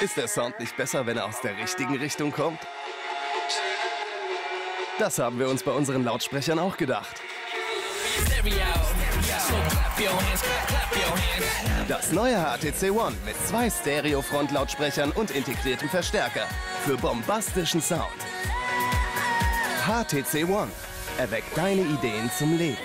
Ist der Sound nicht besser, wenn er aus der richtigen Richtung kommt? Das haben wir uns bei unseren Lautsprechern auch gedacht. Das neue HTC One mit zwei Stereo-Frontlautsprechern und integriertem Verstärker für bombastischen Sound. HTC One erweckt deine Ideen zum Leben.